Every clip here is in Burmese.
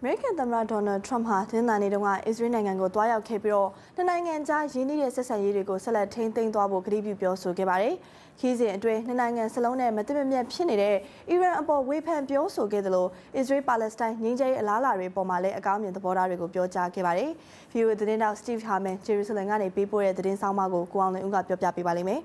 အမေရိကန်သမ္မတဒေါ်နယ်ထရမ့်ဟာသတင်းသာနေတုန်းကအစ္စရေးနိုင်ငံကိုတွားရောက်ခဲ့ပြီးတော့နှစ်နိုင်ငံကြားရင်းနှီးတဲ့ဆက်ဆံရေးတွေကိုဆက်လက်ထိန်းသိမ်းသွားဖို့ကတိပြုပြောဆိုခဲ့ပါတယ်။ခီးစဉ်အတွင်းနှစ်နိုင်ငံစလုံးနဲ့မတိမမြတ်ဖြစ်နေတဲ့အီရန်အပေါ်ဝေဖန်ပြောဆိုခဲ့သလိုအစ္စရေးပါလက်စတိုင်းငြိမ်းချမ်းရေးအလားအလာတွေပေါ်မှာလည်းအကောင်းမြင်သဘောထားတွေကိုပြောကြားခဲ့ပါတယ်။ VOA သတင်းတောက် Steve Harman ဂျေရုဆလင်ကနေပေးပို့တဲ့သတင်းဆောင်မကိုကိုအောင်လင်းဦးကပြောပြပေးပါလိမ့်မယ်။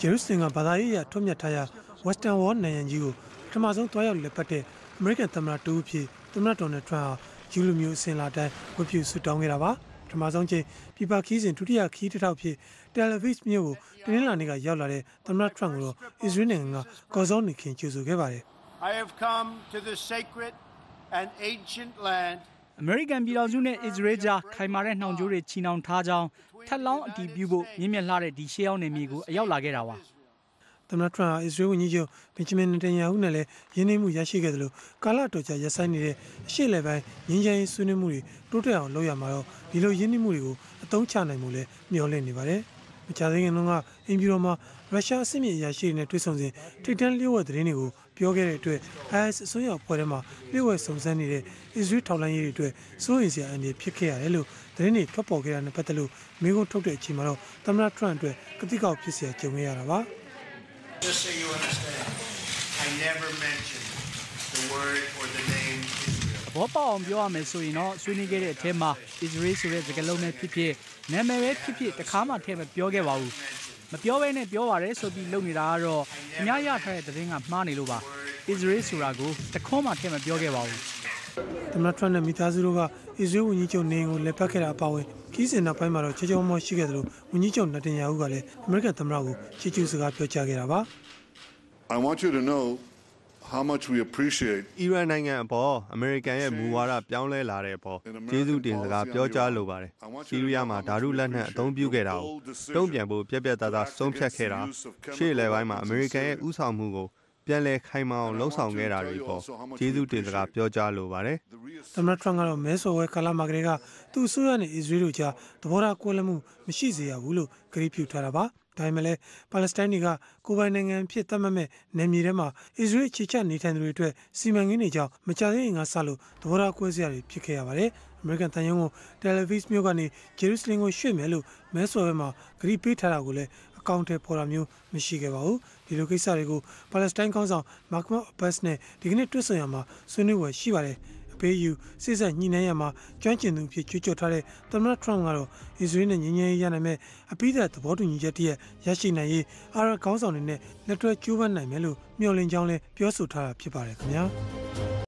ဂျေရုဆလင်ကဘာသာရေးအရထွတ်မြတ်ထားရာ Western Wall နိုင်ငံကြီးကိုပထမဆုံးတွားရောက်လက်ပတ်တဲ့ အမေရိကန်သမ္မတတူအဖြစ်သမ္မတဒေါ်နယ်ထရန့်ဟာယူလိုမျိုးအစဉ်လာတိုင်းဝတ်ပြုဆုတောင်းခဲ့တာပါပထမဆုံးချိန်ပြပခီးစဉ်ဒုတိယခီးတစ်ထောက်ဖြစ်တယ်လီဗစ်မြို့ကိုတင်းလာနေကရောက်လာတဲ့သမ္မတထရန့်ကိုတော့အစ္စရေးနိုင်ငံကကော်စောနေခင်ကြိုဆိုခဲ့ပါတယ် I have come to the sacred and ancient land အမေရိကန်ပြည်ထောင်စုနဲ့အစ္စရေးကြားခိုင်မာတဲ့နှောင်ကြိုးတွေချီနှောင်ထားကြောင်းထပ်လောင်းအတည်ပြုဖို့မြင့်မြတ်လှတဲ့ဒီရှေးအောင်နယ်မြေကိုအရောက်လာခဲ့တာပါ သမ္မတထရန့်ဟာအစ္စရေးဝန်ကြီးချုပ်ဘင်ဂျမင်နေတန်ယာဟုနဲ့လည်းရင်းနှီးမှုရရှိခဲ့သလိုကာလတော်ကြာရပ်ဆိုင်းနေတဲ့အရှိလေပိုင်းငင်းချင်ဆွေးနွေးမှုတွေတိုးတက်အောင်လုပ်ရမှာတော့ဒီလိုရင်းနှီးမှုတွေကိုအသုံးချနိုင်မှုလည်းမျှော်လင့်နေပါတယ်။မကြာသေးခင်တုန်းကအင်ဂျီရိုမှာရုရှားအစစ်မြေအရာရှိတွေနဲ့တွေ့ဆုံစဉ်ထိတန်းလျှို့ဝှက်သတင်းတွေကိုပြောခဲ့တဲ့အတွက် IS အစွန်းရောက်ဖွဲ့ထဲမှာလျှို့ဝှက်စုံစမ်းနေတဲ့အစ္စရေးထောက်လှမ်းရေးတွေအတွက်စိုးရိမ်စရာအနေဖြစ်ခဲ့ရတယ်လို့သတင်းတွေထွက်ပေါ်ခဲ့တာနဲ့ပတ်သက်လို့မိကုန်းထုတ်တဲ့အချိန်မှာတော့သမ္မတထရန့်အတွက်ကတိကောက်ဖြစ်စရာကြုံခဲ့ရတာပါ။ Just so you understand, I never mentioned the word or the name Israel. ဘောပေါအောင်ပြောရမယ်ဆိုရင်တော့ဆွေးနွေးခဲ့တဲ့အထက်မှာ Israel ဆိုတဲ့စကားလုံးနဲ့ဖြစ်ဖြစ်နာမည်ပဲဖြစ်ဖြစ်တခါမှထည့်မပြောခဲ့ပါဘူးမပြောဘဲနဲ့ပြောပါရဲဆိုပြီးလုပ်နေတာကတော့အများရထားတဲ့သတင်းကမှားနေလို့ပါ Israel ဆိုတာကိုတခွန်းမှထည့်မပြောခဲ့ပါဘူး သမ္မတထရန့်နဲ့မိသားစုတို့ကအစ္စရေးဝန်ကြီးချုပ်နေကိုလက်ပတ်ခဲ့တာအပါအဝင်ခီးစဉ်နောက်ပိုင်းမှာတော့ချေချောမောရှိခဲ့တယ်လို့ဝန်ကြီးချုပ်နတန်ယာဟုကလည်းအမေရိကန်သမ္မတကိုချီးကျူးစကားပြောကြားခဲ့တာပါ I want you to know how much we appreciate အီရန်နိုင်ငံအပေါ်အမေရိကန်ရဲ့မူဝါဒပြောင်းလဲလာတဲ့အပေါ်ကျေးဇူးတင်စကားပြောကြားလိုပါတယ်။ဆီးရီးယားမှာဓာတုလက်နက်အသုံးပြုခဲ့တာကိုတုံ့ပြန်ဖို့ပြက်ပြက်သားသားဆုံးဖြတ်ခဲ့တာရှေ့လယ်ပိုင်းမှာအမေရိကန်ရဲ့ဥဆောင်မှုကို ပြန်လည်ခိုင်မာအောင်လှုံ့ဆော်ခဲ့တာတွေပေါ်ကျေးဇူးတင်စကားပြောကြားလိုပါတယ်။သမ္မတထရန့်ကတော့မဲဆော်ဝဲကာလာမာကလေးကသူ့အစိုးရနဲ့အစ္စရေးတို့ကြားသဘောထားကွဲလွဲမှုမရှိစေရဘူးလို့ကြေညာပြုထားတာပါ။ဒါပေမဲ့လည်းပါလက်စတိုင်းတွေကကိုယ်ပိုင်နိုင်ငံဖြစ်သတ်မှတ်မဲ့နယ်မြေထဲမှာအစ္စရေးအခြေချနေထိုင်သူတွေအတွက်စီမံကိန်းတွေကြောင့်မကြာသေးခင်ကစလို့သဘောထားကွဲစရာတွေဖြစ်ခဲ့ရပါတယ်။အမေရိကန်တန်ယုံကိုတယ်လီဗစ်မြို့ကနေဂျေရုဆလင်ကိုရွှေ့မယ်လို့မဲဆော်ဘဲမှာဂရီပေးထားတာကိုလည်း အကောင့်ထဲပေါ်တာမျိုးမရှိခဲ့ပါဘူးဒီလိုကိစ္စတွေကိုပါလက်စတိုင်းခေါင်းဆောင်မာကမတ်အဘတ်နဲ့ဒီကနေ့တွေ့ဆုံရမှာဆွေးနွေးဝယ်ရှိပါတယ်ပေးယူစစ်ဆက်ညှိနှိုင်းရမှာကျွမ်းကျင်သူဖြစ်ကြွကြော်ထားတဲ့သမ္မတထရန့်ကတော့အစ္စရေးနဲ့ငြိမ်းချမ်းရေးရနိုင်မဲ့အပိသက်သဘောတူညီချက်တည်းရရှိနိုင်ရေးအာရခေါင်းဆောင်တွေနဲ့လက်တွဲကြိုးပမ်းနိုင်မယ်လို့မျှော်လင့်ကြောင်းလည်းပြောဆိုထားတာဖြစ်ပါတယ်ခင်ဗျာ